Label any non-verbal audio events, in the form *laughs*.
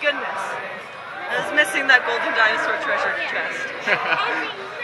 goodness. I was missing that golden dinosaur treasure chest. *laughs* *laughs*